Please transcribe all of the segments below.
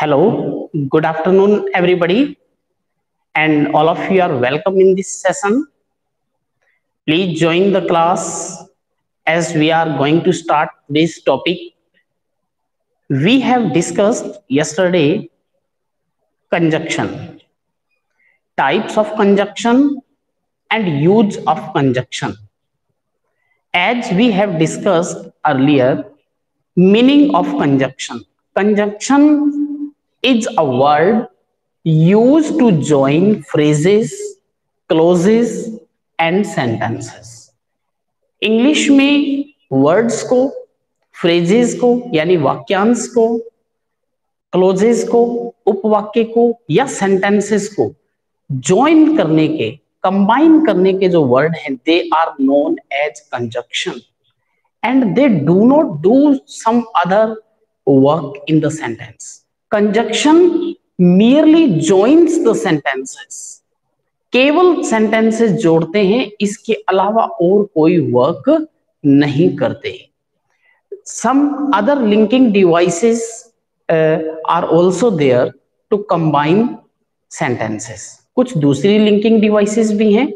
Hello, good afternoon, everybody, and all of you are welcome in this session. Please join the class as we are going to start this topic. We have discussed yesterday conjunction, types of conjunction, and use of conjunction. As we have discussed earlier, meaning of conjunction. Conjunction is a word used to join phrases, clauses and sentences. English में words को phrases को यानी वाक्यांश को closes को उपवाक्य को या sentences को ज्वाइन करने के कंबाइन करने के जो वर्ड हैं they are known as conjunction and they do not do some other work in the sentence conjunction merely joins the sentences. केवल सेंटेंसेस जोड़ते हैं, इसके अलावा और कोई वर्क नहीं करते। Some other linking devices are also there to combine sentences कुछ दूसरी लिंकिंग डिवाइसेस भी हैं,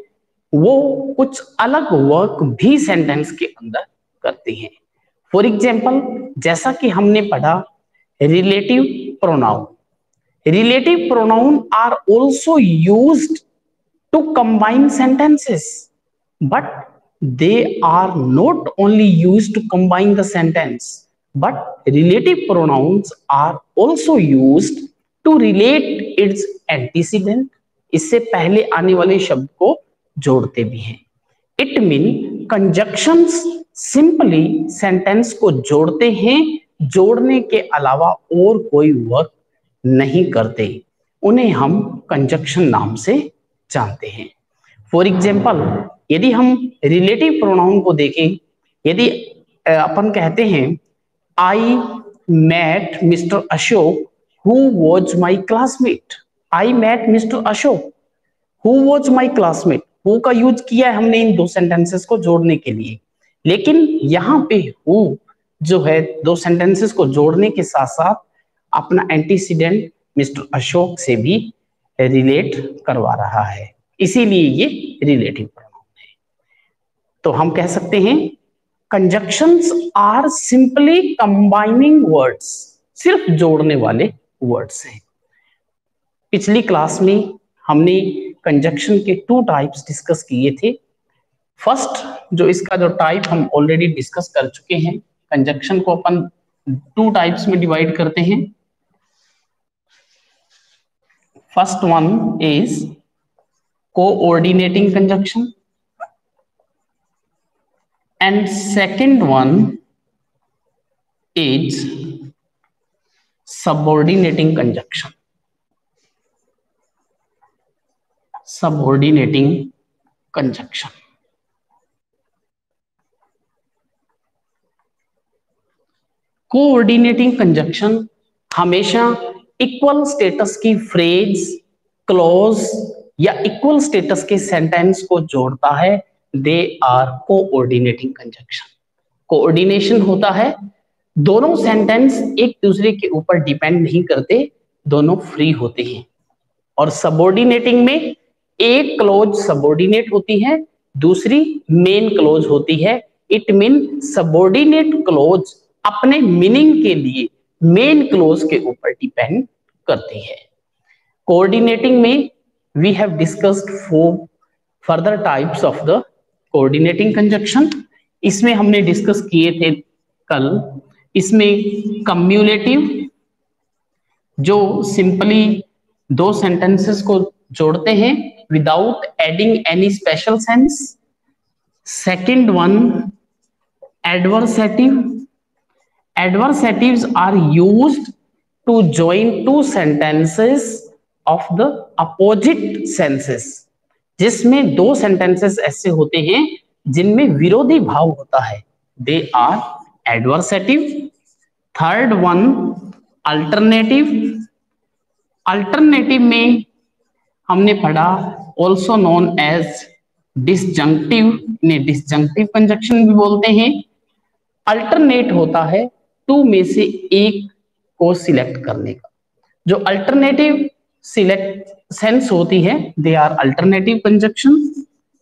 वो कुछ अलग वर्क भी सेंटेंस के अंदर करती हैं। फॉर एग्ज़ाम्पल जैसा कि हमने पढ़ा, relative pronoun relative pronoun are also used to combine sentences but they are not only used to combine the sentence but relative pronouns are also used to relate its antecedent इससे पहले आने वाले शब्द को जोड़ते भी हैं it mean conjunctions simply sentence को जोड़ते हैं जोड़ने के अलावा और कोई वर्क नहीं करते। उन्हें हम कंजक्शन नाम से जानते हैं। फॉर एग्ज़ाम्पल यदि हम रिलेटिव प्रोनाउन को देखें, यदि अपन कहते हैं I met mister Ashok who was my classmate I met mister Ashok who was my classmate who का यूज़ किया है हमने इन दो सेंटेंसेस को जोड़ने के लिए? लेकिन यहाँ पे हु जो है दो सेंटेंसेस को जोड़ने के साथ साथ अपना एंटीसीडेंट मिस्टर अशोक से भी रिलेट करवा रहा है। इसीलिए ये रिलेटिव प्रोनाउन है। तो हम कह सकते हैं conjunctions are simply combining words सिर्फ़ जोड़ने वाले वर्ड्स हैं। पिछली क्लास में हमने कंजक्शन के टू टाइप्स डिस्कस किए थे। फ़र्स्ट जो इसका जो टाइप हम ऑलरेडी डिस्कस कर चुके हैं कंजक्शन को अपन टू टाइप्स में डिवाइड करते हैं। First one is coordinating conjunction and second one is subordinating conjunction subordinating conjunction coordinating conjunction हमेशा इक्वल स्टेटस की फ्रेज क्लोज या इक्वल स्टेटस के सेंटेंस को जोड़ता है they are coordinating conjunction coordination होता है, दोनों सेंटेंस एक दूसरे के ऊपर डिपेंड नहीं करते, दोनों फ्री होते हैं। और सबोर्डिनेटिंग में एक क्लोज सबोर्डिनेट होती है, दूसरी मेन क्लोज होती है। इट मीन सबोर्डिनेट क्लोज अपने मीनिंग के लिए मेन क्लोज के ऊपर डिपेंड करती है। कोऑर्डिनेटिंग में we have discussed four further types of the coordinating conjunction इसमें हमने डिस्कस किए थे कल। इसमें कम्युलेटिव जो सिंपली दो सेंटेंसेस को जोड़ते हैं without adding any special sense second one adversative adversatives are used to join two sentences of the opposite senses, जिसमें दो sentences ऐसे होते हैं जिनमें विरोधी भाव होता है। They are adversative third one alternative alternative में हमने पढ़ा ऑल्सो नोन एज डिसजंक्टिव ने डिसजंक्टिव कंजक्शन भी बोलते हैं। अल्टरनेट होता है टू में से एक को सिलेक्ट करने का। जो अल्टरनेटिव सिलेक्ट सेंस होती है they are alternative conjunction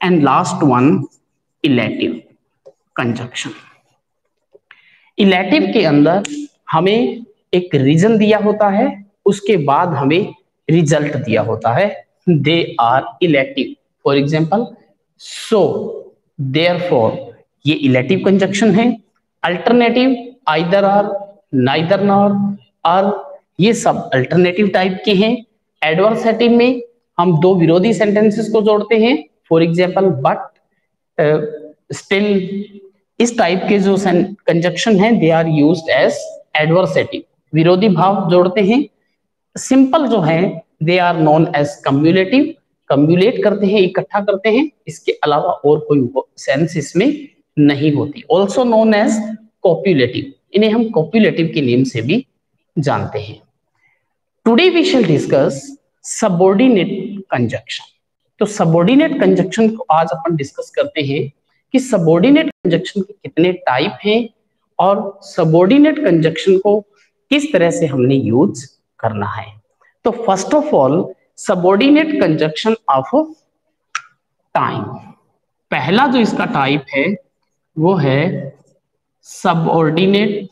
and last one illative conjunction illative के अंदर हमें एक रीजन दिया होता है, उसके बाद हमें रिज़ल्ट दिया होता है। They are elective for example so there ये इलेटिव कंजक्शन है। Alternative either or, neither nor और ये सब अल्टरनेटिव टाइप के हैं। एडवर्सेटिव में हम दो विरोधी सेंटेंसेस को जोड़ते हैं फॉर एग्ज़ाम्पल बट स्टिल इस टाइप के जो कंजक्शन है they are use as adversative विरोधी भाव जोड़ते हैं। सिंपल जो है they are known as cumulative cumulate करते हैं, इकट्ठा करते हैं, इसके अलावा और कोई सेंस इसमें नहीं होती। ऑल्सो नोन एज कॉप्युलेटिव इन्हें हम कॉप्युलेटिव के नेम से भी जानते हैं। Today we shall discuss subordinate conjunction तो सबोर्डिनेट कंजक्शन को आज अपन डिस्कस करते हैं कि सबोर्डिनेट कंजक्शन के कितने टाइप हैं और सबोर्डिनेट कंजक्शन को किस तरह से हमने यूज़ करना है। तो first of all subordinate conjunction of time पहला जो इसका टाइप है, वो है subordinate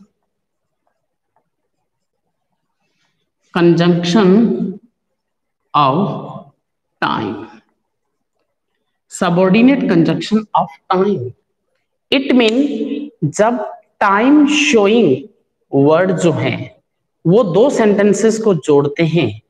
conjunction of time subordinate conjunction of time it mean जब टाइम शोइंग वर्ड जो है, वो दो सेंटेंसेस को जोड़ते हैं।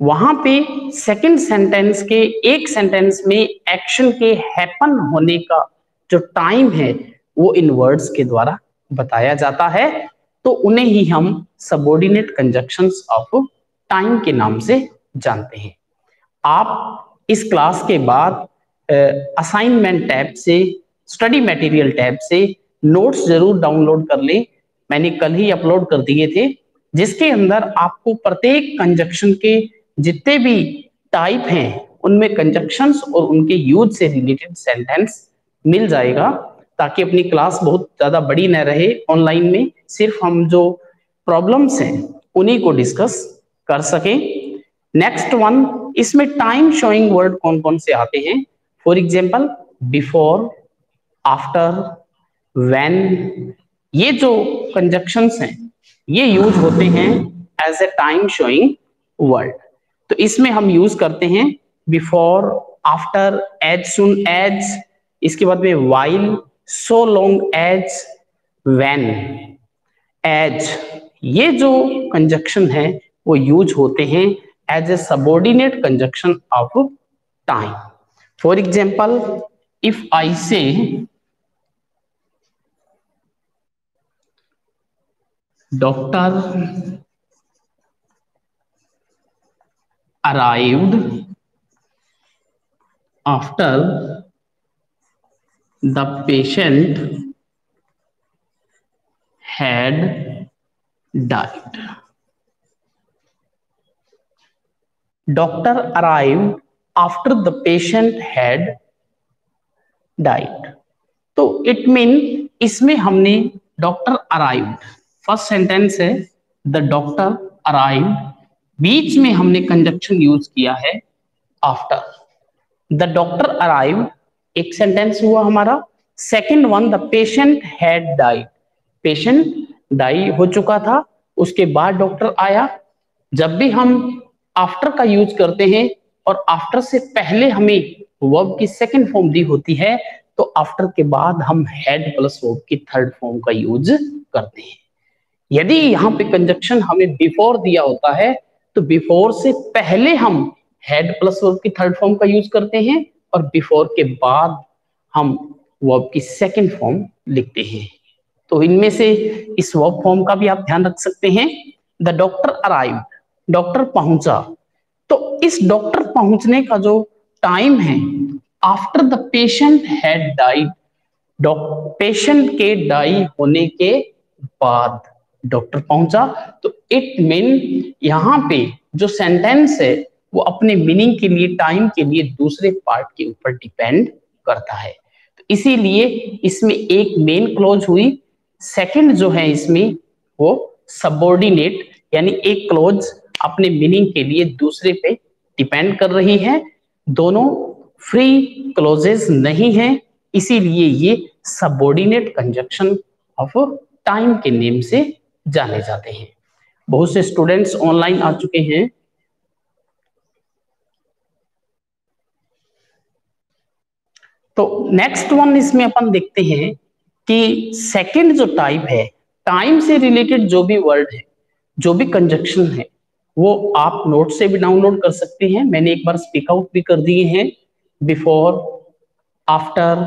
वहाँ पे सेकंड सेंटेंस के एक सेंटेंस में एक्शन के हैपन होने का जो टाइम है वो इन वर्ड्स के द्वारा बताया जाता है। तो उन्हें ही हम सबोर्डिनेट कंजक्शन ऑफ़ टाइम के नाम से जानते हैं। आप इस क्लास के बाद असाइनमेंट टैब से स्टडी मटेरियल टैब से नोट्स ज़रूर डाउनलोड कर लें। मैंने कल ही अपलोड कर दिए थे, जिसके अंदर आपको प्रत्येक कंजक्शन के जितने भी टाइप हैं, उनमें कंजक्शंस और उनके यूज़ से रिलेटेड सेंटेंस मिल जाएगा। ताकि अपनी क्लास बहुत ज़्यादा बड़ी न रहे ऑनलाइन में। सिर्फ़ हम जो प्रॉब्लम्स हैं, उन्हीं को डिस्कस कर सकें। नेक्स्ट वन इसमें टाइम शोइंग वर्ड कौन कौन से आते हैं? For example before after when ये जो कंजक्शन हैं, ये यूज़ होते हैं as a time showing word तो इसमें हम यूज़ करते हैं before after as soon as इसके बाद में while so long as when. As, ये जो कंजक्शन है, वो यूज़ होते हैं as a subordinate conjunction of time. For example if I say doctor arrived after the patient had died. Doctor arrived after the patient had died. तो it mean इसमें हमने doctor arrived first sentence है the doctor arrived बीच में हमने conjunction use किया है after the doctor arrive एक सेंटेंस हुआ हमारा second one the patient had died patient die हो चुका था, उसके बाद डॉक्टर आया। जब भी हम आफ्टर का यूज़ करते हैं और आफ्टर से पहले हमें वर्ब की सेकेंड फॉर्म दी होती है तो आफ्टर के बाद हम हेड प्लस वर्ब की थर्ड फॉर्म का यूज़ करते हैं। यदि यहाँ पे कंजक्शन हमें बिफोर दिया होता है तो बिफोर से पहले हम हेड प्लस वर्ब की थर्ड फॉर्म का यूज़ करते हैं और बिफोर के बाद हम वर्ब की सेकेंड फॉर्म लिखते हैं। तो इनमें से इस वर्ब फॉर्म का भी आप ध्यान रख सकते हैं। द डॉक्टर अराइव डॉक्टर पहुँचा। तो इस डॉक्टर पहुँचने का जो टाइम है after the patient had died patient के डाई होने के बाद डॉक्टर पहुँचा। तो इट मीन यहाँ पे जो सेंटेंस है वो अपने मीनिंग के लिए टाइम के लिए दूसरे पार्ट के ऊपर डिपेंड करता है। तो इसीलिए इसमें एक मेन क्लोज हुई। सेकंड जो है इसमें वो सबोर्डिनेट यानी एक क्लोज अपने मीनिंग के लिए दूसरे पे डिपेंड कर रही है। दोनों फ्री क्लोजेस नहीं है, इसीलिए ये सबोर्डिनेट कंजक्शन ऑफ़ टाइम के नेम से जाने जाते हैं। बहुत से स्टूडेंट्स ऑनलाइन आ चुके हैं। तो नेक्स्ट वन इसमें अपन देखते हैं कि सेकंड जो टाइप है टाइम से रिलेटेड जो भी वर्ड है, जो भी कंजक्शन है, वो आप नोट से भी डाउनलोड कर सकते हैं। मैंने एक बार स्पीक आउट भी कर दिए हैं। Before after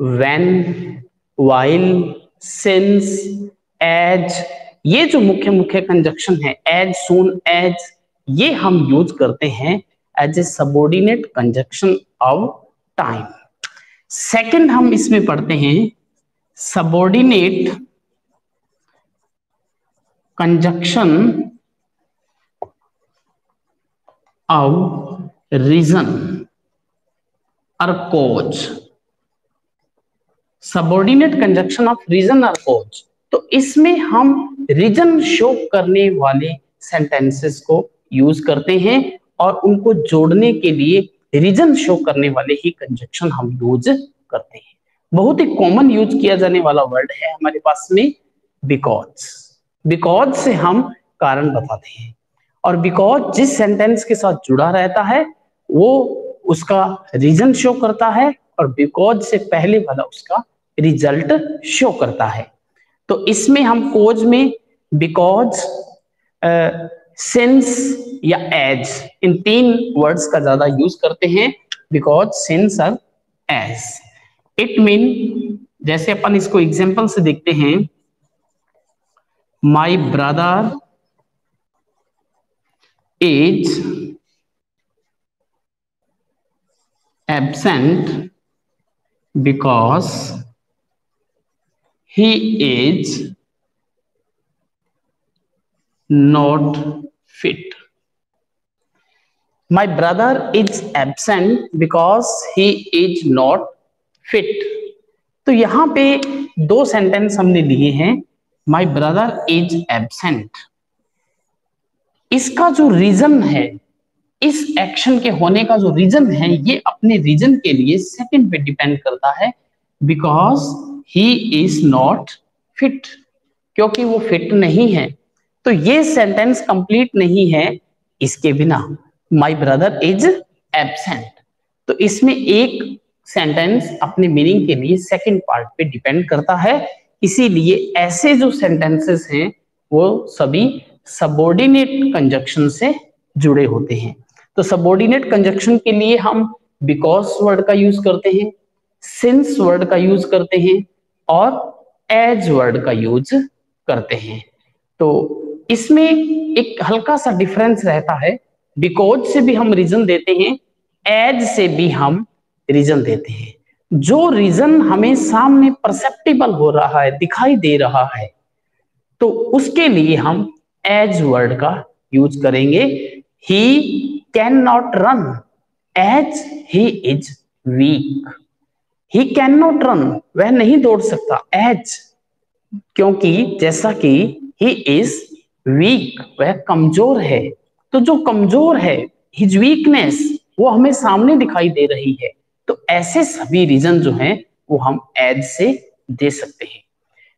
when while since as ये जो मुख्य मुख्य कंजक्शन है एज सून एज ये हम यूज़ करते हैं as a subordinate conjunction of time second हम इसमें पढ़ते हैं सबोर्डिनेट कंजक्शन ऑफ़ रीजन और cause subordinate conjunction of reason और कोज तो इसमें हम रीजन शो करने वाले सेंटेंसेस को यूज़ करते हैं और उनको जोड़ने के लिए रीजन शो करने वाले ही कंजक्शन हम यूज़ करते हैं। बहुत ही कॉमन यूज़ किया जाने वाला वर्ड है हमारे पास में बिकॉज़ बिकॉज़ से हम कारण बताते हैं। और बिकॉज़ जिस सेंटेंस के साथ जुड़ा रहता है, वो उसका रीजन शो करता है और बिकॉज़ से पहले वाला उसका रिज़ल्ट शो करता है। तो इसमें हम कोज में बिकॉज़ सिंस या एज इन तीन वर्ड्स का ज़्यादा यूज़ करते हैं बिकॉज़ सिंस और एज इट मीन जैसे अपन इसको एग्ज़ाम्पल से देखते हैं my brother is absent because he is not fit. My brother is absent because he is not fit. तो यहाँ पे दो सेंटेंस हमने लिए हैं। माई ब्रदर इज़ एबसेंट इसका जो रीजन है, इस एक्शन के होने का जो रीजन है, ये अपने रीजन के लिए सेकंड पे डिपेंड करता है because he is not fit क्योंकि वो फिट नहीं है। तो ये सेंटेंस कंप्लीट नहीं है इसके बिना। माई ब्रदर इज़ एबसेंट तो इसमें एक सेंटेंस अपने मीनिंग के लिए सेकंड पार्ट पे डिपेंड करता है। इसीलिए ऐसे जो सेंटेंसेस हैं, वो सभी सबोर्डिनेट कंजक्शन से जुड़े होते हैं। तो सबोर्डिनेट कंजक्शन के लिए हम बिकॉज़ वर्ड का यूज़ करते हैं सिंस वर्ड का यूज़ करते हैं और एज वर्ड का यूज़ करते हैं। तो इसमें एक हल्का सा डिफरेंस रहता है। बिकॉज़ से भी हम रीजन देते हैं एज से भी हम रीजन देते हैं। जो रीजन हमें सामने परसेप्टिबल हो रहा है, दिखाई दे रहा है तो उसके लिए हम एज वर्ड का यूज़ करेंगे। He can not run as he is weak he can not run वह नहीं दौड़ सकता। एज क्योंकि जैसा कि ही इज़ वीक वह कमज़ोर है। तो जो कमज़ोर है हिज वीकनेस वो हमें सामने दिखाई दे रही है। तो ऐसे सभी रीजन जो हैं, वो हम एज से दे सकते हैं।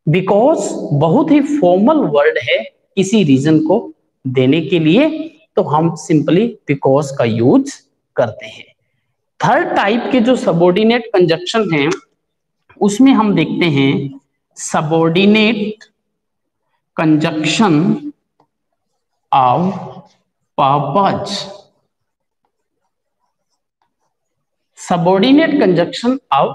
बिकॉज़ बहुत ही फॉर्मल वर्ड है किसी रीजन को देने के लिए तो हम सिंपली बिकॉज़ का यूज़ करते हैं। थर्ड टाइप के जो सबोर्डिनेट कंजक्शन हैं, उसमें हम देखते हैं subordinate conjunction purpose subordinate conjunction of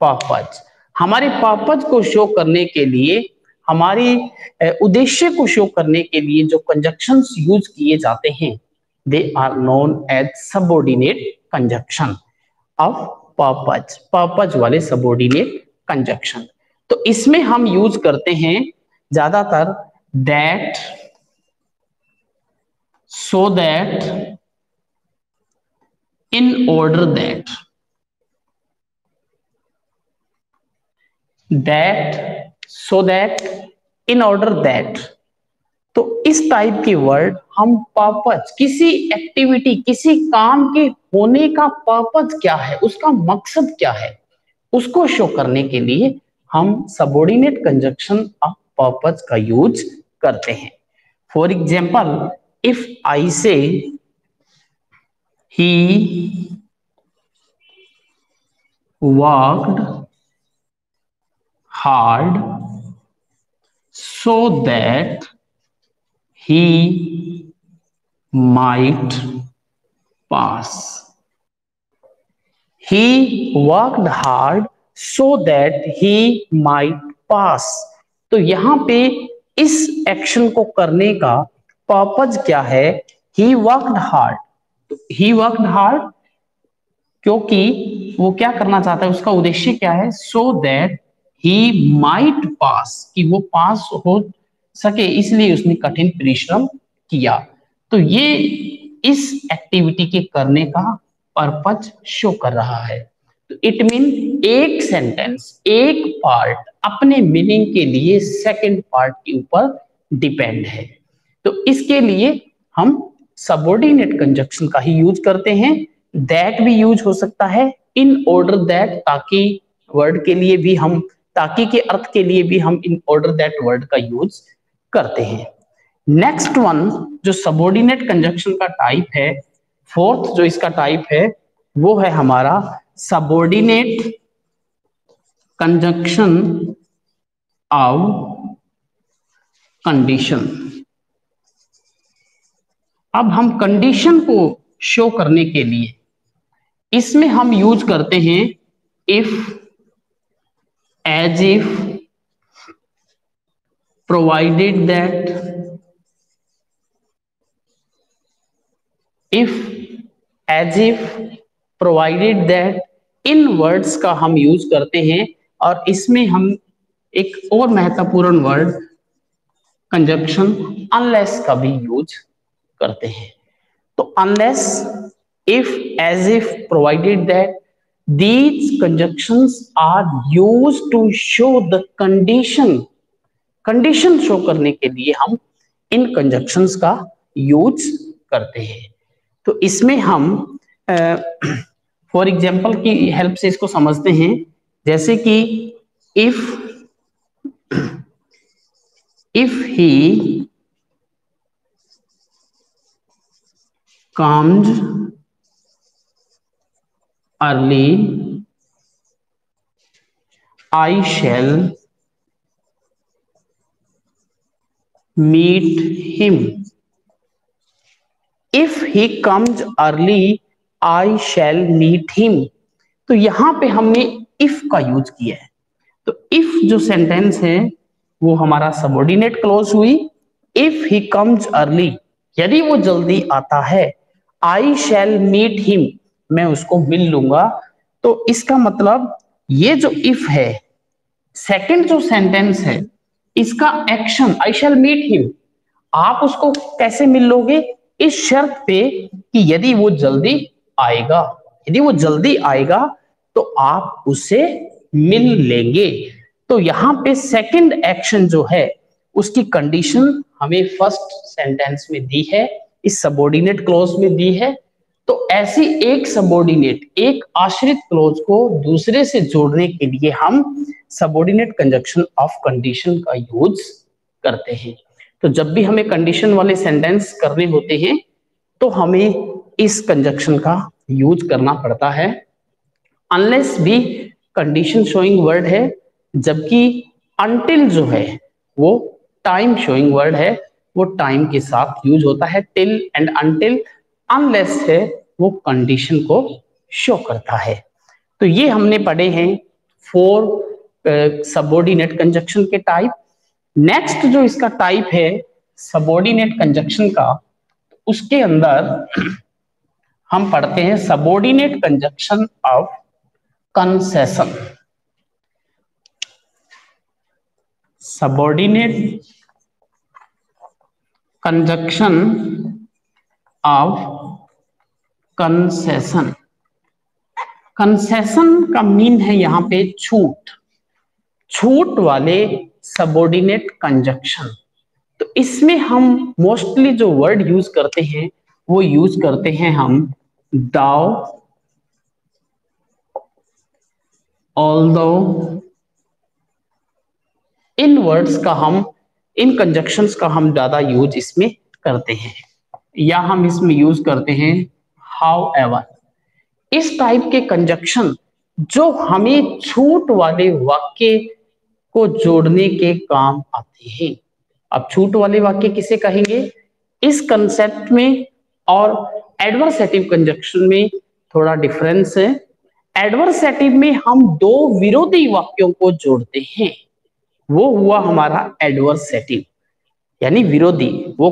purpose हमारे पापज को शो करने के लिए, हमारे उद्देश्य को शो करने के लिए जो कंजक्शन यूज़ किए जाते हैं they are known as subordinate conjunction of purpose purpose वाले सबोर्डिनेट कंजक्शन तो इसमें हम यूज़ करते हैं ज़्यादातर that so that in order that that so that in order that तो इस टाइप के वर्ड हम पर्पज किसी एक्टिविटी किसी काम के होने का पर्पज क्या है? उसका मकसद क्या है? उसको शो करने के लिए हम सबोर्डिनेट कंजक्शन ऑफ़ पर्पज का यूज़ करते हैं। For example if I say he worked hard so that he might pass. He worked hard so that he might pass. तो यहाँ पे इस एक्शन को करने का पर्पज क्या है? He worked hard he worked hard क्योंकि वो क्या करना चाहता है? उसका उद्देश्य क्या है? सो दैट ही माइट पास कि वो पास हो सके, इसलिए उसने कठिन परिश्रम किया। तो ये इस एक्टिविटी के करने का पर्पज शो कर रहा है। तो इट मीन एक सेंटेंस एक पार्ट अपने मीनिंग के लिए सेकंड पार्ट के ऊपर डिपेंड है। तो इसके लिए हम सबोर्डिनेट कंजक्शन का ही यूज़ करते हैं। दैट भी यूज़ हो सकता है। इन ऑर्डर दैट ताकि वर्ड के लिए भी हम, ताकि के अर्थ के लिए भी हम इन ऑर्डर दैट वर्ड का यूज़ करते हैं। नेक्स्ट वन जो सबोर्डिनेट कंजक्शन का टाइप है फोर्थ जो इसका टाइप है, वो है हमारा सबोर्डिनेट कंजक्शन ऑफ़ कंडीशन अब हम कंडीशन को शो करने के लिए, इसमें हम यूज़ करते हैं if as if provided that if as if provided that in words का हम यूज़ करते हैं और इसमें हम एक और महत्वपूर्ण वर्ड कंजक्शन अनलेस का भी यूज़ करते हैं तो unless if as if provided that These conjunctions are used to show the condition. Condition show करने के लिए हम इन कंजक्शंस का यूज़ करते हैं तो इसमें हम फॉर एग्ज़ाम्पल की हेल्प से इसको समझते हैं जैसे कि if if he comes early I shall meet him. If he comes early, I shall meet him. तो यहाँ पे हमने इफ़ का यूज़ किया है तो इफ़ जो सेंटेंस है वो हमारा सबोर्डिनेट क्लोज हुई इफ़ ही कम्स अर्ली यदि वो जल्दी आता है आई शैल मीट हिम मैं उसको मिल लूँगा। तो इसका मतलब ये जो इफ़ है सेकंड जो सेंटेंस है, इसका action I shall meet him आप उसको कैसे मिल लोगे? इस शर्त पे कि यदि वो जल्दी आएगा, यदि वो जल्दी आएगा तो आप उसे मिल लेंगे। तो यहाँ पे सेकंड एक्शन जो है, उसकी कंडीशन हमें फ़र्स्ट सेंटेंस में दी है। इस सबोर्डिनेट क्लोज में दी है तो ऐसी एक सबोर्डिनेट एक आश्रित क्लोज को दूसरे से जोड़ने के लिए हम सबोर्डिनेट कंजक्शन ऑफ़ कंडीशन का यूज़ करते हैं। तो जब भी हमें कंडीशन वाले सेंटेंस करने होते हैं तो हमें इस कंजक्शन का यूज़ करना पड़ता है। अनलेस भी कंडीशन शोइंग वर्ड है, जबकि अनटिल जो है, वो टाइम शोइंग वर्ड है वो टाइम के साथ यूज़ होता है टिल एंड अनटिल अनलेस है, वो कंडीशन को शो करता है। तो ये हमने पढ़े हैं फोर सबोर्डिनेट कंजक्शन के टाइप नेक्स्ट जो इसका टाइप है सबोर्डिनेट कंजक्शन का, उसके अंदर हम पढ़ते हैं subordinate conjunction of concession subordinate conjunction of concession concession का मीन है यहाँ पे छूट। छूट वाले सबोर्डिनेट कंजक्शन तो इसमें हम मोस्टली जो वर्ड यूज़ करते हैं, वो यूज़ करते हैं हम दाओ ऑल्दो इन वर्ड्स का हम इन कंजक्शन का हम ज़्यादा यूज़ इसमें करते हैं। या हम इसमें यूज़ करते हैं हाउ एवर इस टाइप के कंजक्शन जो हमें छूट वाले वाक्य को जोड़ने के काम आते हैं। अब छूट वाले वाक्य किसे कहेंगे? इस कंसेप्ट में और एडवर्सेटिव कंजक्शन में थोड़ा डिफरेंस है। एडवर्सेटिव में हम दो विरोधी वाक्यों को जोड़ते हैं। वो हुआ हमारा एडवर्सेटिव यानी विरोधी, वो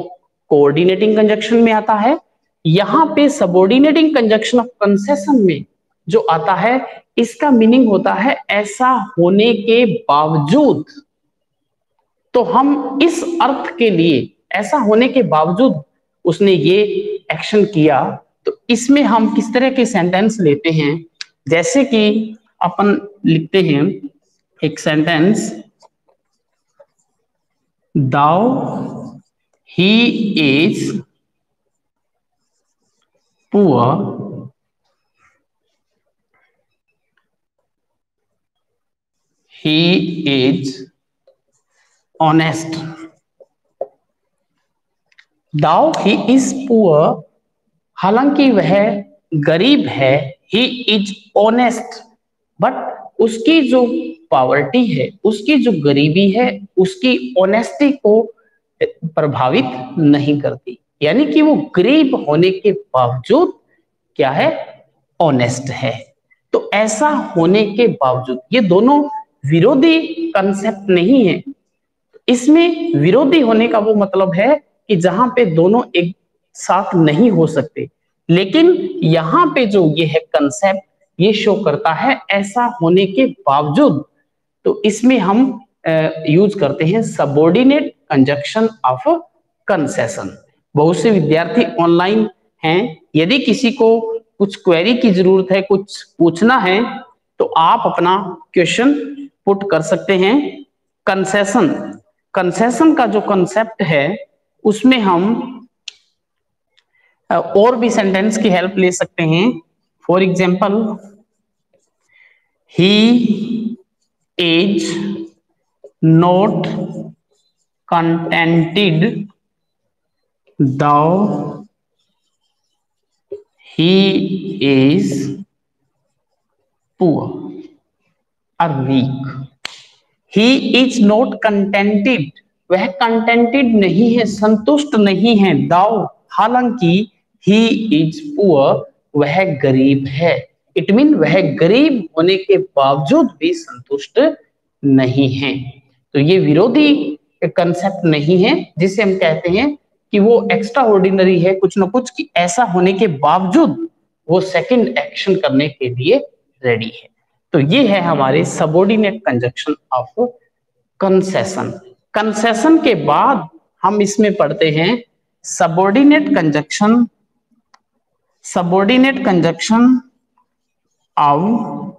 कोऑर्डिनेटिंग कंजक्शन में आता है, यहाँ पे सबोर्डिनेटिंग कंजक्शन ऑफ़ कंसेशन में जो आता है, इसका मीनिंग होता है ऐसा होने के बावजूद। तो हम इस अर्थ के लिए ऐसा होने के बावजूद उसने ये एक्शन किया। तो इसमें हम किस तरह के सेंटेंस लेते हैं? जैसे कि अपन लिखते हैं, एक sentence though he is poor he is honest. Though he is poor हालाँकि वह गरीब है ही इज़ ऑनेस्ट बट उसकी जो पावर्टी है, उसकी जो गरीबी है, उसकी ऑनेस्टी को प्रभावित नहीं करती। यानी कि वो गरीब होने के बावजूद क्या है? ऑनेस्ट है। तो ऐसा होने के बावजूद, ये दोनों विरोधी कंसेप्ट नहीं है। इसमें विरोधी होने का वो मतलब है कि जहाँ पे दोनों एक साथ नहीं हो सकते। लेकिन यहाँ पे जो ये है कंसेप्ट ये शो करता है ऐसा होने के बावजूद तो इसमें हम यूज़ करते हैं सबोर्डिनेट कंजक्शन ऑफ़ कंसेशन बहुत से विद्यार्थी ऑनलाइन हैं। यदि किसी को कुछ क्वेरी की ज़रूरत है, कुछ पूछना है तो आप अपना क्वेश्चन पुट कर सकते हैं कंसेशन कंसेशन का जो कंसेप्ट है, उसमें हम और भी सेंटेंस की हेल्प ले सकते हैं। For example he is not contented though he is poor or weak he is not contented वह कंटेंटेड नहीं है, संतुष्ट नहीं है दाउ हालाँकि ही इज़ पुअर वह गरीब है। इट मीन वह गरीब होने के बावजूद भी संतुष्ट नहीं है। तो ये विरोधी कंसेप्ट नहीं है, जिसे हम कहते हैं कि वो एक्स्ट्रा ऑर्डिनरी है, कुछ ना कुछ कि ऐसा होने के बावजूद वो सेकंड एक्शन करने के लिए रेडी है। तो ये है हमारे subordinate conjunction of concession concession के बाद हम इसमें पढ़ते हैं subordinate conjunction subordinate conjunction of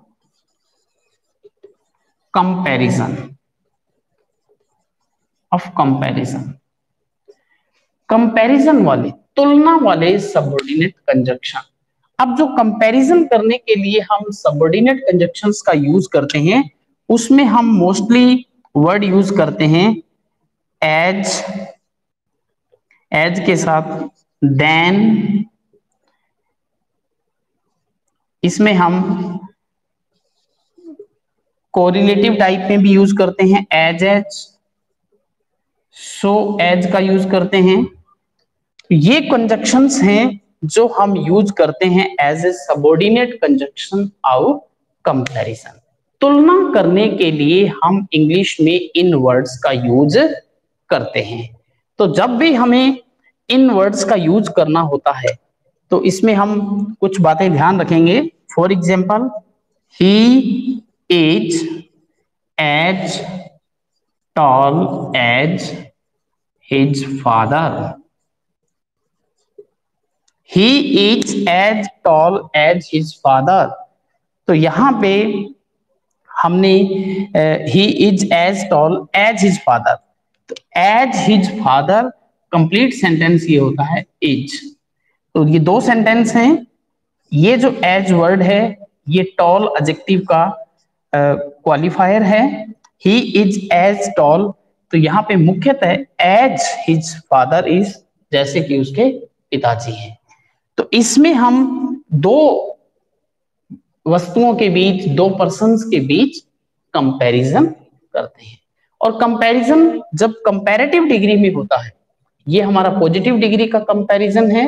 comparison of comparison comparison वाले, तुलना वाले सबोर्डिनेट कंजक्शन अब जो कंपैरिजन करने के लिए हम सबऑर्डिनेट कंजक्शंस का यूज़ करते हैं, उसमें हम मोस्टली वर्ड यूज़ करते हैं एज एज के साथ देन इसमें हम कोरिलेटिव टाइप में भी यूज़ करते हैं एज एज सो एज का यूज़ करते हैं। ये कंजक्शंस हैं जो हम यूज़ करते हैं as a subordinate conjunction of comparison तुलना करने के लिए हम इंग्लिश में इन वर्ड्स का यूज़ करते हैं। तो जब भी हमें इन वर्ड्स का यूज़ करना होता है तो इसमें हम कुछ बातें ध्यान रखेंगे। For example he is as tall as his father he is as tall as his father तो यहाँ पे हमने he is as tall as his father तो as his father complete sentence ये होता है एज तो ये दो सेंटेंस हैं। ये जो एज वर्ड है ये टॉल एडजेक्टिव का क्वालिफायर uh, है। ही इज़ एज टॉल तो यहाँ पे मुख्यतः एज हिज फादर इज़ जैसे कि उसके पिताजी हैं। तो इसमें हम दो वस्तुओं के बीच दो पर्सन के बीच कंपैरिजन करते हैं। और कंपैरिजन जब कंपैरेटिव डिग्री में होता है ये हमारा पॉजिटिव डिग्री का कंपैरिजन है।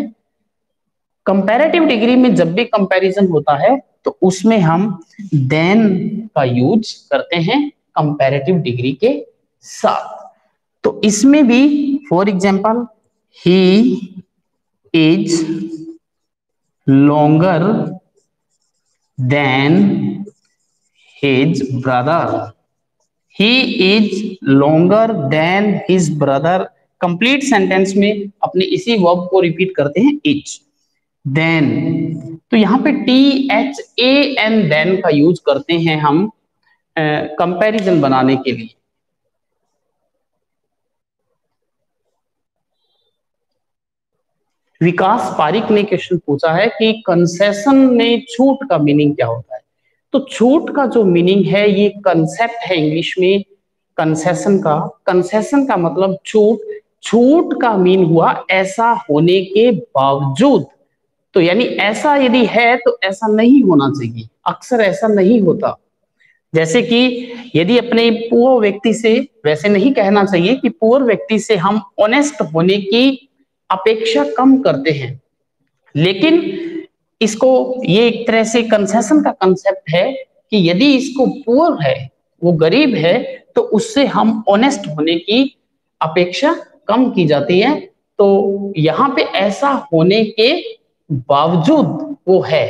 कंपैरेटिव डिग्री में जब भी कंपैरिजन होता है तो उसमें हम देन का यूज़ करते हैं कंपैरेटिव डिग्री के साथ। तो इसमें भी for example he is longer than his brother. He is longer than his brother. Complete sentence में अपने इसी वर्ब को रिपीट करते हैं इज़ देन तो यहाँ पे T H A N than का यूज़ करते हैं हम कंपैरिजन बनाने के लिए। विकास पारिक ने क्वेश्चन पूछा है कि कंसेशन में छूट का मीनिंग क्या होता है? तो छूट का जो मीनिंग है, ये कंसेप्ट है इंग्लिश में कंसेशन का। कंसेशन का मतलब छूट। छूट का मीन हुआ ऐसा होने के बावजूद। तो यानी ऐसा यदि है तो ऐसा नहीं होना चाहिए। अक्सर ऐसा नहीं होता। जैसे कि यदि अपने पुअर व्यक्ति से, वैसे नहीं कहना चाहिए कि पुअर व्यक्ति से हम ऑनेस्ट होने की अपेक्षा कम करते हैं। लेकिन इसको, ये एक तरह से कंसेशन का कंसेप्ट है कि यदि इसको पुअर है, वो गरीब है तो उससे हम ऑनेस्ट होने की अपेक्षा कम की जाती है। तो यहाँ पे ऐसा होने के बावजूद वो है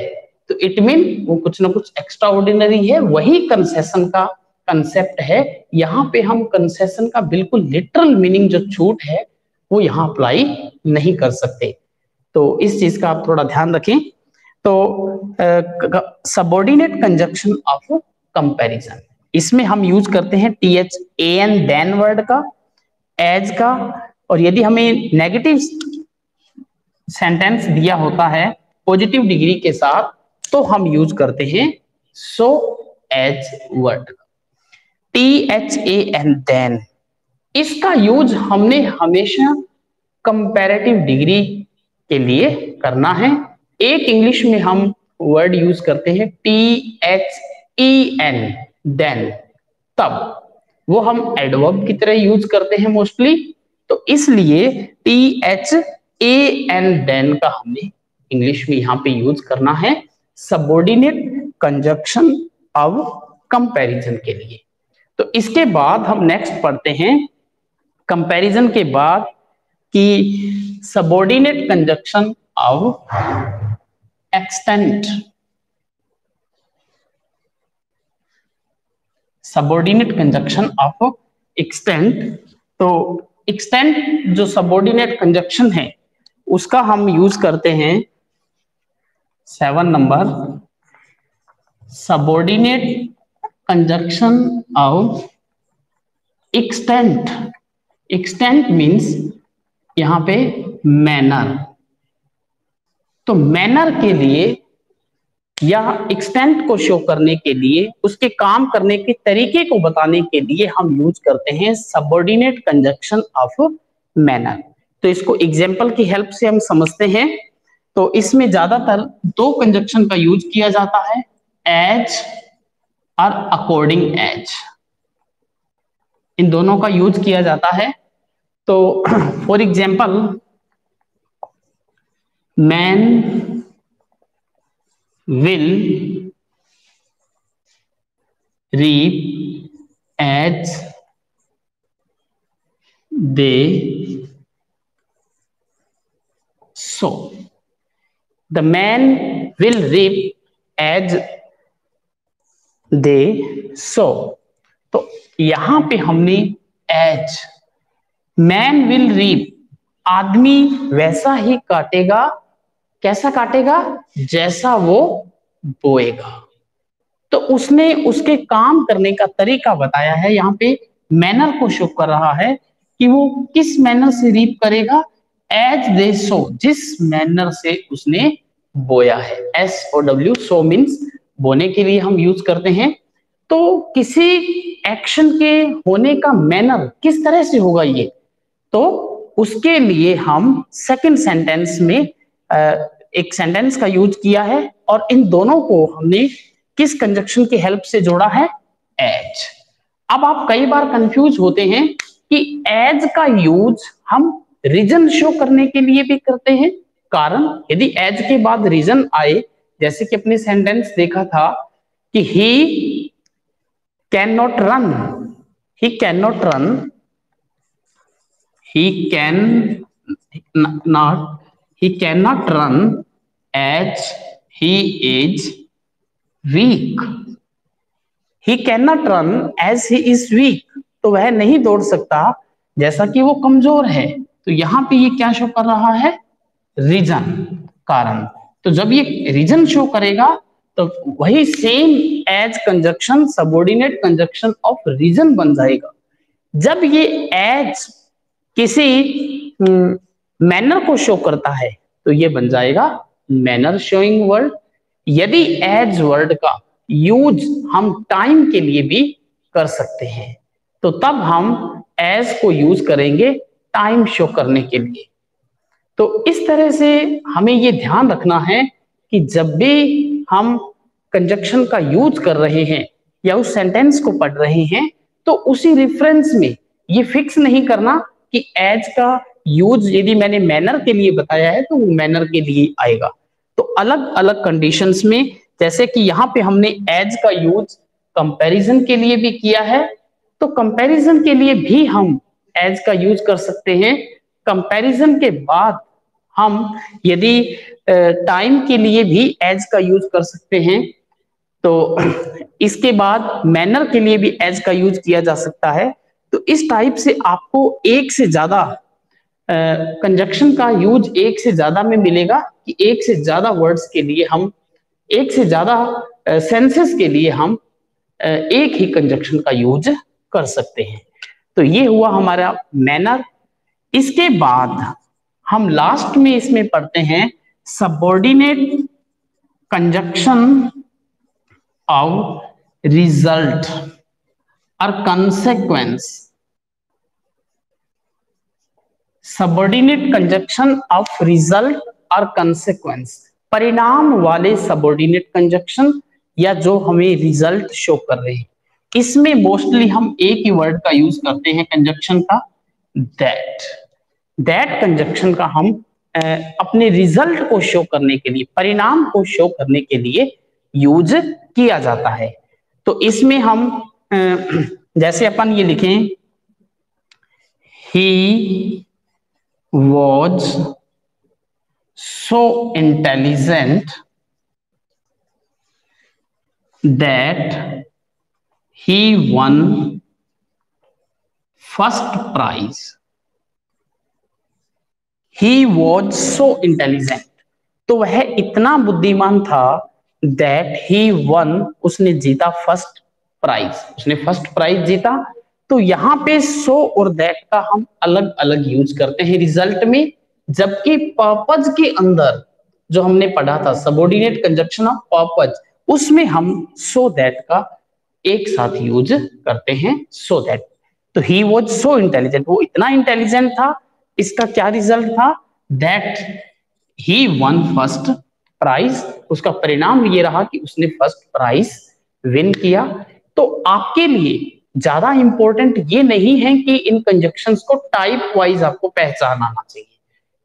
तो इट मीन वो कुछ ना कुछ एक्स्ट्रा ऑर्डिनरी है, वही कंसेशन का कंसेप्ट है। यहाँ पे हम कंसेशन का बिल्कुल लिटरल मीनिंग जो छूट है, वो यहाँ अप्लाई नहीं कर सकते। तो इस चीज़ का आप थोड़ा ध्यान रखें। तो सबॉर्डिनेट कंजक्शन ऑफ़ कंपैरिजन इसमें हम यूज़ करते हैं T H A N than word का एज का, और यदि हमें नेगेटिव सेंटेंस दिया होता है पॉजिटिव डिग्री के साथ तो हम यूज़ करते हैं so H word T H A N than इसका यूज़ हमने हमेशा कंपैरेटिव डिग्री के लिए करना है। एक इंग्लिश में हम वर्ड यूज़ करते हैं T H E N then तब वो हम एडवर्ब की तरह यूज़ करते हैं मोस्टली तो इसलिए T H A N than का हमें इंग्लिश में यहाँ पे यूज़ करना है सबोर्डिनेट कंजक्शन ऑफ़ कंपैरिजन के लिए। तो इसके बाद हम नेक्स्ट पढ़ते हैं कंपैरिजन के बाद कि subordinate conjunction of extent subordinate conjunction of extent तो एक्सटेंट जो सबोर्डिनेट कंजक्शन है उसका हम यूज़ करते हैं seven number subordinate conjunction of extent extent means यहाँ पे मैनर तो मैनर के लिए या एक्सटेंट को शो करने के लिए, उसके काम करने के तरीके को बताने के लिए हम यूज़ करते हैं सबोर्डिनेट कंजक्शन ऑफ़ मैनर तो इसको एग्ज़ाम्पल की हेल्प से हम समझते हैं। तो इसमें ज़्यादातर दो कंजक्शन का यूज़ किया जाता है एज और अकॉर्डिंग एज इन दोनों का यूज़ किया जाता है। तो for example man will reap as they sow the man will reap as they sow तो यहाँ पे हमने एज मैन विल रीप आदमी वैसा ही काटेगा, कैसा काटेगा? जैसा वो बोएगा। तो उसने उसके काम करने का तरीका बताया है। यहाँ पे मैनर को शो कर रहा है कि वो किस मैनर से रीप करेगा एज दे सो जिस मैनर से उसने बोया है। S O W sow means बोने के लिए हम यूज़ करते हैं। तो किसी एक्शन के होने का मैनर किस तरह से होगा ये? तो उसके लिए हम सेकंड सेंटेंस में एक सेंटेंस का यूज़ किया है और इन दोनों को हमने किस कंजक्शन की हेल्प से जोड़ा है? एज अब आप कई बार कंफ्यूज होते हैं कि एज का यूज़ हम रीजन शो करने के लिए भी करते हैं। कारण, यदि एज के बाद रीजन आए, जैसे कि अपने सेंटेंस देखा था कि he can not run he can not run he can not he can not run as he is weak he can not run as he is weak तो वह नहीं दौड़ सकता, जैसा कि वो कमज़ोर है। तो यहाँ पे ये क्या शो कर रहा है? रीजन कारण। तो जब ये रीजन शो करेगा तो वही same as conjunction subordinate conjunction of reason बन जाएगा। जब ये एज किसी मैनर हम्म, को शो करता है तो ये बन जाएगा मैनर शोइंग वर्ड यदि एज वर्ड का यूज़ हम टाइम के लिए भी कर सकते हैं तो तब हम एज को यूज़ करेंगे टाइम शो करने के लिए। तो इस तरह से हमें ये ध्यान रखना है कि जब भी हम कंजक्शन का यूज़ कर रहे हैं या उस सेंटेंस को पढ़ रहे हैं तो उसी रेफरेंस में ये फिक्स नहीं करना कि एज का यूज़ यदि मैंने मैनर के लिए बताया है तो वो मैनर के लिए आएगा। तो अलग अलग कंडीशंस में, जैसे कि यहाँ पे हमने एज का यूज़ कंपैरिजन के लिए भी किया है तो कंपैरिजन के लिए भी हम एज का यूज़ कर सकते हैं। कंपैरिजन के बाद हम यदि टाइम के लिए भी एज का यूज़ कर सकते हैं तो इसके बाद मैनर के लिए भी एज का यूज़ किया जा सकता है। तो इस टाइप से आपको एक से ज़्यादा कंजक्शन का यूज़ एक से ज़्यादा में मिलेगा कि एक से ज़्यादा वर्ड्स के लिए हम, एक से ज़्यादा सेंसेस के लिए हम एक ही कंजक्शन का यूज़ कर सकते हैं। तो ये हुआ हमारा मैनर इसके बाद हम लास्ट में इसमें पढ़ते हैं सबॉर्डिनेट कंजक्शन ऑफ़ रिज़ल्ट और consequence subordinate conjunction of result और कंसेक्वेंस परिणाम वाले सबॉर्डिनेट कंजक्शन या जो हमें रिज़ल्ट शो कर रहे हैं। इसमें मोस्टली हम एक ही वर्ड का यूज़ करते हैं कंजक्शन का दैट दैट कंजक्शन का हम अपने रिज़ल्ट को शो करने के लिए, परिणाम को शो करने के लिए यूज़ किया जाता है। तो इसमें हम जैसे अपन ये लिखें he was so intelligent that he won first prize. He was so intelligent. तो वह इतना बुद्धिमान था दैट ही वन उसने जीता फ़र्स्ट प्राइज उसने फ़र्स्ट प्राइज जीता। तो यहाँ पे सो और दैट का हम अलग अलग यूज़ करते हैं रिज़ल्ट में, जबकि पर्पज के अंदर जो हमने पढ़ा था सबोर्डिनेट कंजक्शन ऑफ़ पर्पज उसमें हम सो दैट का एक साथ यूज़ करते हैं सो दैट तो ही वॉज़ सो इंटेलिजेंट वो इतना इंटेलिजेंट था, इसका क्या रिज़ल्ट था? That he won first prize उसका परिणाम ये रहा कि उसने फ़र्स्ट प्राइज विन किया। तो आपके लिए ज़्यादा इंपॉर्टेंट ये नहीं है कि इन कंजक्शन को टाइप वाइज आपको पहचान आना चाहिए।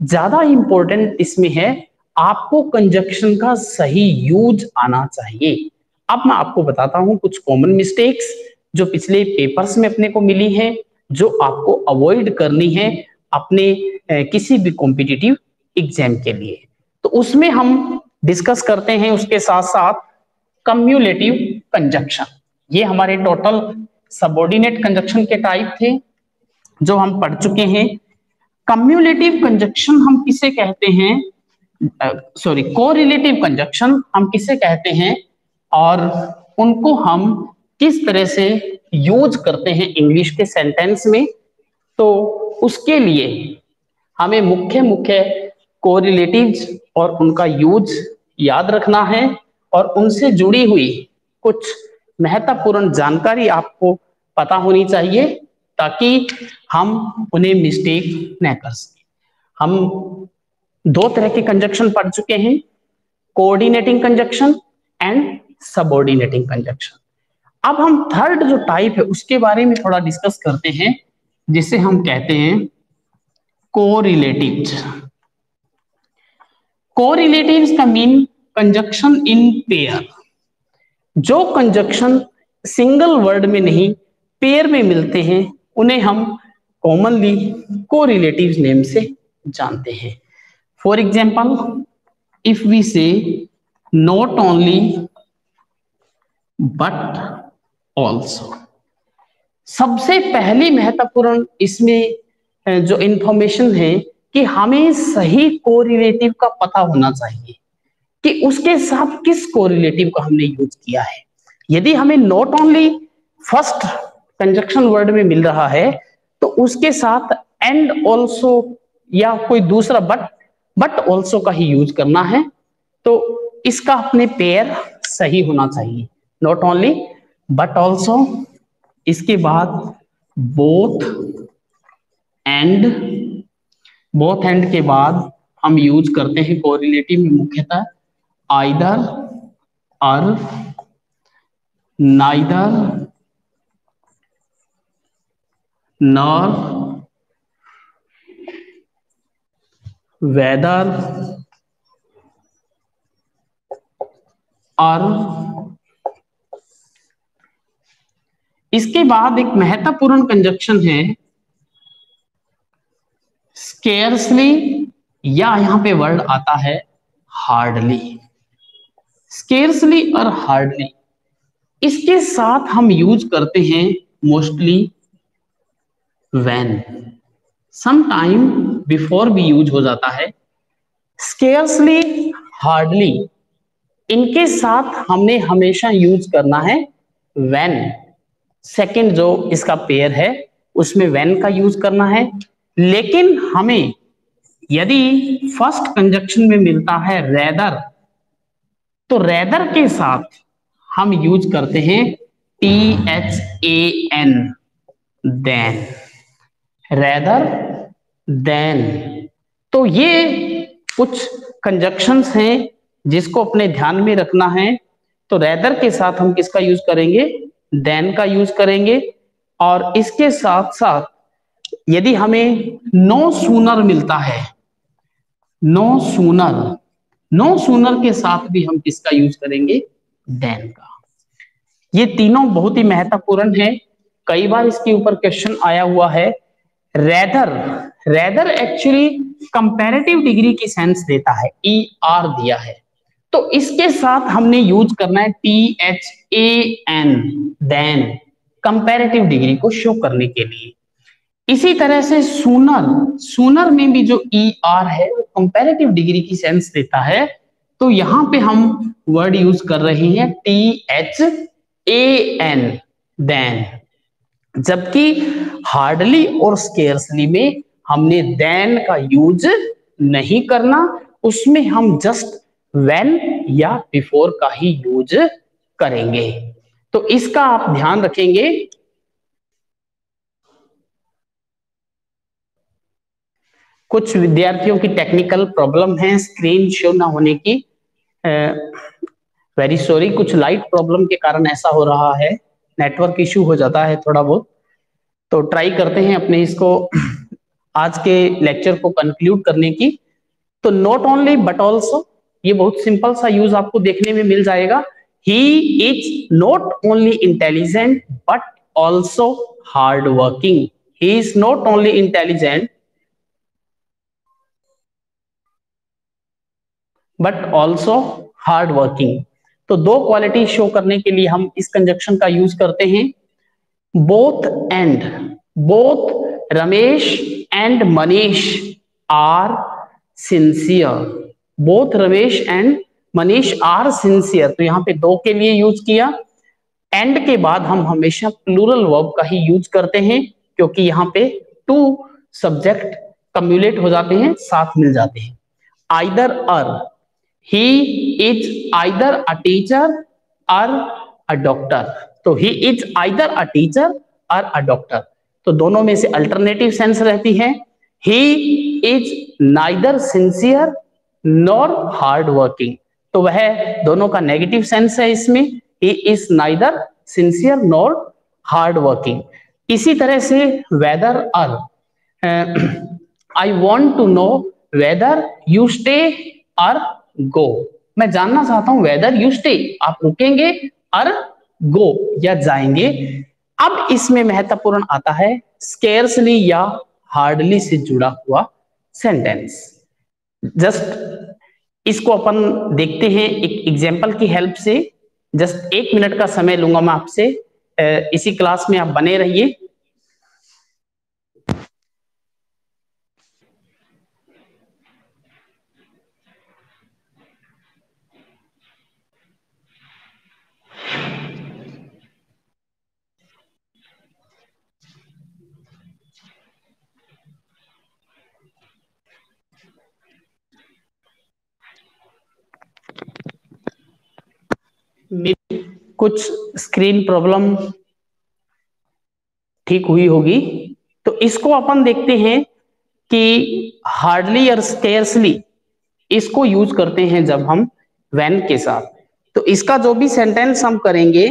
ज़्यादा इंपॉर्टेंट इसमें है, आपको कंजक्शन का सही यूज़ आना चाहिए। अब मैं आपको बताता हूँ कुछ कॉमन मिस्टेक्स जो पिछले पेपर्स में अपने को मिली है, जो आपको अवॉइड करनी है अपने किसी भी कॉम्पिटिटिव एग्ज़ाम के लिए। तो उसमें हम डिस्कस करते हैं उसके साथ साथ कम्युलेटिव कंजक्शन ये हमारे टोटल सबॉर्डिनेट कंजक्शन के टाइप थे, जो हम पढ़ चुके हैं। कम्युलेटिव कंजक्शन हम किसे कहते हैं? सॉरी कोरिलेटिव कंजक्शन हम किसे कहते हैं? और उनको हम किस तरह से यूज़ करते हैं इंग्लिश के सेंटेंस में तो उसके लिए हमें मुख्य मुख्य कोरिलेटिव्स और उनका यूज़ याद रखना है और उनसे जुड़ी हुई कुछ महत्वपूर्ण जानकारी आपको पता होनी चाहिए ताकि हम उन्हें मिस्टेक न कर सके। हम दो तरह के कंजक्शन पढ़ चुके हैं coordinating conjunction and subordinating conjunction अब हम थर्ड जो टाइप है, उसके बारे में थोड़ा डिस्कस करते हैं, जिसे हम कहते हैं कोरिलेटिव्स कोरिलेटिव्स का मीन कंजक्शन इन पेयर जो कंजक्शन सिंगल वर्ड में नहीं पेयर में मिलते हैं, उन्हें हम कॉमनली कोरिलेटिव्स नेम से जानते हैं. For example if we say not only but also सबसे पहली महत्वपूर्ण इसमें जो इंफॉर्मेशन है कि हमें सही कोरिलेटिव का पता होना चाहिए कि उसके साथ किस कोरिलेटिव का हमने यूज़ किया है। यदि हमें not only first conjunction word में मिल रहा है तो उसके साथ एंड ऑल्सो या कोई दूसरा बट बट ऑल्सो का ही यूज़ करना है। तो इसका अपने पेयर सही होना चाहिए। नॉट ओनली बट ऑल्सो इसके बाद बोथ एंड बोथ एंड के बाद हम यूज़ करते हैं कोरिलेटिव में मुख्यतः आइदर और नाइदर नॉर वेदर और इसके बाद एक महत्वपूर्ण कंजक्शन है स्केर्सली या यहाँ पे वर्ड आता है हार्डली स्केर्सली और हार्डली इसके साथ हम यूज़ करते हैं मोस्टली वैन समाइम बिफोर भी यूज़ हो जाता है. स्केयर्सली हार्डली इनके साथ हमने हमेशा यूज़ करना है वैन सेकंड जो इसका पेयर है, उसमें वेन का यूज़ करना है। लेकिन हमें यदि फ़र्स्ट कंजक्शन में मिलता है रेदर तो रेदर के साथ हम यूज़ करते हैं T H A N than rather than तो ये कुछ कंजक्शंस हैं जिसको अपने ध्यान में रखना है। तो रेदर के साथ हम किसका यूज़ करेंगे? देन का यूज़ करेंगे। और इसके साथ साथ यदि हमें नो सूनर मिलता है नो सूनर नो सूनर के साथ भी हम किसका यूज़ करेंगे? देन का। ये तीनों बहुत ही महत्वपूर्ण है। कई बार इसके ऊपर क्वेश्चन आया हुआ है। Rather rather actually comparative degree की सेंस देता है। ई e आर दिया है। तो इसके साथ हमने यूज़ करना है T H A N than comparative degree को शो करने के लिए। इसी तरह से सूनर सूनर में भी जो ई e आर है, वो कंपेरेटिव डिग्री की सेंस देता है। तो यहाँ पे हम वर्ड यूज़ कर रहे हैं T H A N than जबकि हार्डली और स्केर्सली में हमने देन का यूज़ नहीं करना, उसमें हम जस्ट वेन या बिफोर का ही यूज़ करेंगे। तो इसका आप ध्यान रखेंगे। कुछ विद्यार्थियों की टेक्निकल प्रॉब्लम है स्क्रीन शो ना होने की। वेरी सॉरी कुछ लाइट प्रॉब्लम के कारण ऐसा हो रहा है। नेटवर्क इशू हो जाता है थोड़ा बहुत। तो ट्राई करते हैं अपने इसको आज के लेक्चर को कंक्लूड करने की। तो नॉट ओनली बट ऑल्सो ये बहुत सिंपल सा यूज़ आपको देखने में मिल जाएगा। He is not only intelligent but also hard working he is not only intelligent but also hard working तो दो क्वालिटी शो करने के लिए हम इस कंजक्शन का यूज़ करते हैं। Both and both Ramesh and Manish are sincere both Ramesh and Manish are sincere तो यहाँ पे दो के लिए यूज़ किया। एंड के बाद हम हमेशा प्लूरल वर्ब का ही यूज़ करते हैं, क्योंकि यहाँ पे टू सब्जेक्ट कम्युलेट हो जाते हैं, साथ मिल जाते हैं। Either or he is either a teacher or a doctor तो he is either a teacher or a doctor तो दोनों में से अल्टरनेटिव सेंस रहती है। He is neither sincere nor hard working तो वह दोनों का नेगेटिव सेंस है इसमें। He is neither sincere nor hard working इसी तरह से whether or I want to know whether you stay or go मैं जानना चाहता हूँ वेदर यू स्टे आप रुकेंगे और गो या जाएँगे। अब इसमें महत्वपूर्ण आता है स्केर्सली या हार्डली से जुड़ा हुआ सेंटेंस जस्ट इसको अपन देखते हैं एक एग्ज़ाम्पल की हेल्प से। जस्ट एक मिनट का समय लूँगा मैं आपसे। इसी क्लास में आप बने रहिए। कुछ स्क्रीन प्रॉब्लम ठीक हुई होगी। तो इसको अपन देखते हैं कि हार्डली और स्केर्सली इसको यूज़ करते हैं जब हम वैन के साथ। तो इसका जो भी सेंटेंस हम करेंगे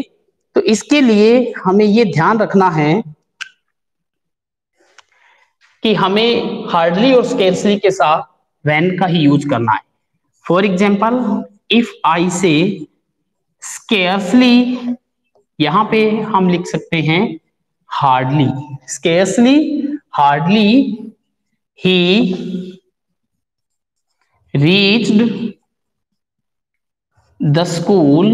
तो इसके लिए हमें ये ध्यान रखना है कि हमें हार्डली और स्केर्सली के साथ वैन का ही यूज़ करना है। फॉर एग्ज़ाम्पल इफ़ आई से स्केयर्सली यहाँ पे हम लिख सकते हैं hardly scarcely hardly he reached the school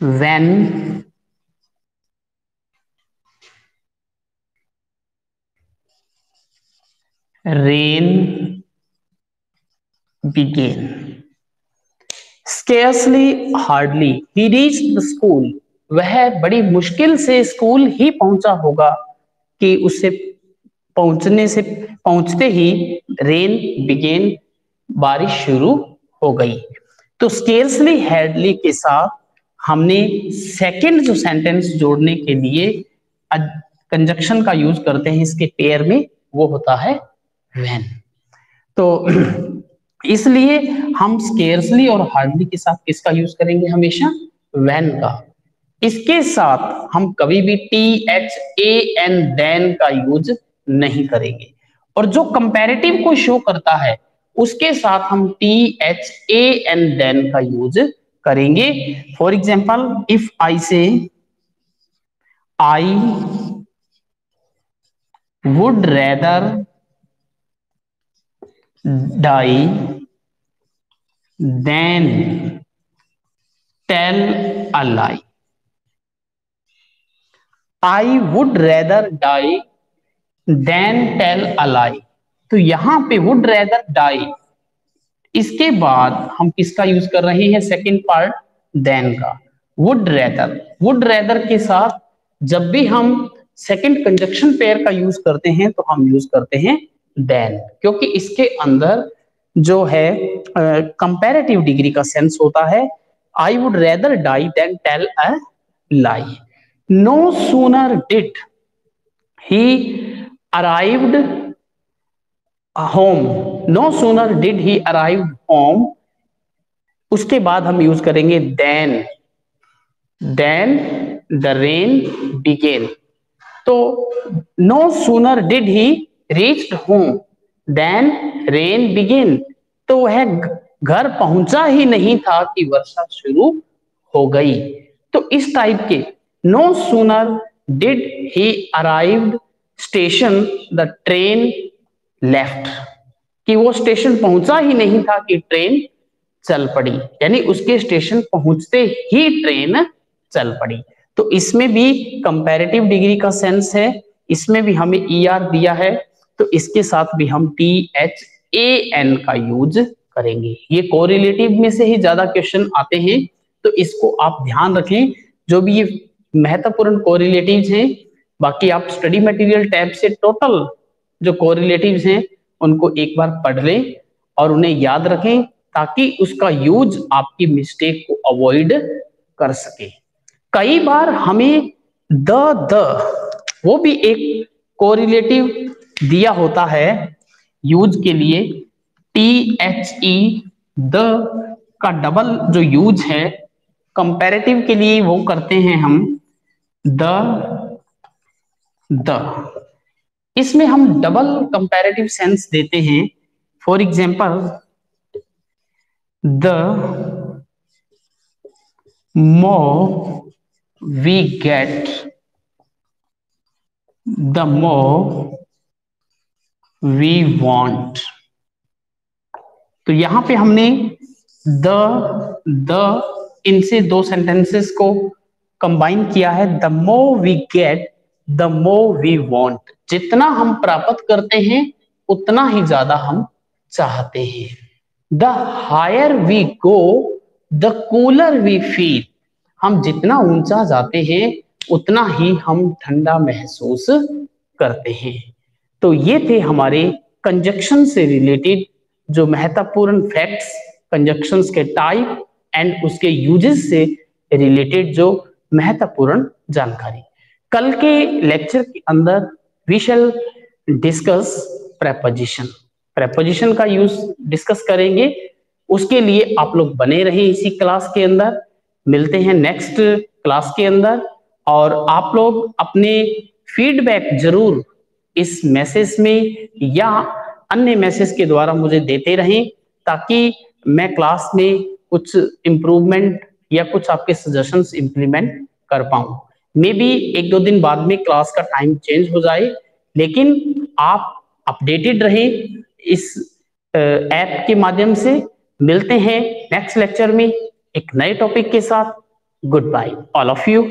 when rain began. Scarcely, hardly. He reached the school. वह बड़ी मुश्किल से स्कूल ही पहुँचा होगा कि उससे पहुँचने से, पहुँचते ही रेन बिगेन बारिश शुरू हो गई। तो स्केर्सली हैडली के साथ हमने सेकंड जो सेंटेंस जोड़ने के लिए कंजक्शन का यूज़ करते हैं, इसके पेयर में वो होता है वैन तो इसलिए हम स्केर्सली और हार्डली के साथ किसका यूज़ करेंगे हमेशा? वैन का। इसके साथ हम कभी भी T H A N than का यूज़ नहीं करेंगे। और जो कंपैरेटिव को शो करता है, उसके साथ हम T H A N than का यूज़ करेंगे। For example if I say I would rather die than tell a lie I would rather die than tell a lie तो यहाँ पे वुड रेदर डाई इसके बाद हम किसका यूज़ कर रहे हैं सेकेंड पार्ट देन का। वुड रेदर वुड रेदर के साथ जब भी हम सेकेंड कंजक्शन पेयर का यूज़ करते हैं तो हम यूज़ करते हैं देन क्योंकि इसके अंदर जो है कंपैरेटिव डिग्री का सेंस होता है। I would rather die than tell a lie no sooner did he arrived home no sooner did he arrive home उसके बाद हम यूज़ करेंगे then then the rain began तो no sooner did he reached home then rain began तो वह घर पहुँचा ही नहीं था कि वर्षा शुरू हो गई। तो इस टाइप के no sooner did he arrived station the train left कि वो स्टेशन पहुँचा ही नहीं था कि ट्रेन चल पड़ी। यानी उसके स्टेशन पहुँचते ही ट्रेन चल पड़ी। तो इसमें भी कंपैरेटिव डिग्री का सेंस है। इसमें भी हमें ई e आर दिया है। तो इसके साथ भी हम टी एच ए एन का यूज़ करेंगे। ये कोरिलेटिव में से ही ज़्यादा क्वेश्चन आते हैं। तो इसको आप ध्यान रखें, जो भी ये महत्वपूर्ण कोरिलेटिव हैं, बाकी आप स्टडी मटेरियल टैब से टोटल जो कोरिलेटिव्स हैं, उनको एक बार पढ़ लें और उन्हें याद रखें ताकि उसका यूज़ आपकी मिस्टेक को अवॉइड कर सके। कई बार हमें द द, वो भी एक कोरिलेटिव दिया होता है यूज़ के लिए टी एच ई द का डबल जो यूज़ है कंपैरेटिव के लिए वो करते हैं हम द द इसमें हम डबल कंपैरेटिव सेंस देते हैं. For example the more we get, the more we want. तो यहाँ पे हमने द द इनसे दो सेंटेंसेस को कंबाइन किया है। The more we get the more we want जितना हम प्राप्त करते हैं, उतना ही ज़्यादा हम चाहते हैं। The higher we go the cooler we feel हम जितना ऊँचा जाते हैं, उतना ही हम ठंडा महसूस करते हैं। तो ये थे हमारे कंजक्शन से रिलेटेड जो महत्वपूर्ण फैक्ट्स कंजक्शन के टाइप एंड उसके यूजेस से रिलेटेड जो महत्वपूर्ण जानकारी। कल के लेक्चर के अंदर we shall discuss preposition preposition का यूज़ डिस्कस करेंगे। उसके लिए आप लोग बने रहे इसी क्लास के अंदर। मिलते हैं नेक्स्ट क्लास के अंदर। और आप लोग अपने फीडबैक ज़रूर इस मैसेज में या अन्य मैसेज के द्वारा मुझे देते रहें ताकि मैं क्लास में कुछ इम्प्रूवमेंट या कुछ आपके सजेशंस इंप्लीमेंट कर पाऊँ। मे बी एक दो दिन बाद में क्लास का टाइम चेंज हो जाए, लेकिन आप अपडेटेड रहें इस ऐप के माध्यम से। मिलते हैं नेक्स्ट लेक्चर में एक नए टॉपिक के साथ। Good bye all of you